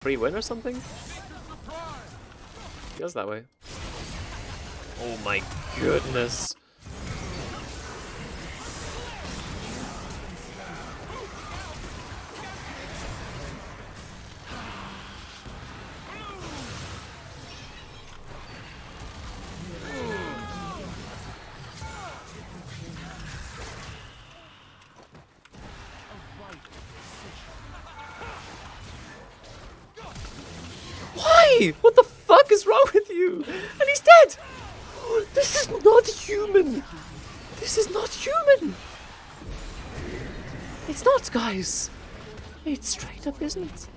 free win or something? Feels that way. Oh my goodness. What the fuck is wrong with you? And he's dead! This is not human! This is not human! It's not, guys! It straight up isn't.